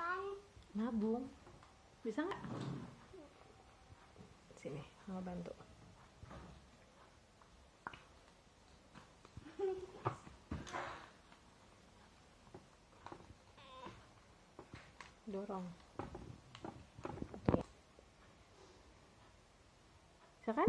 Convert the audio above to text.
utang nabung. Bisa nggak? Sini mau bantu. Dorong. Bisa kan?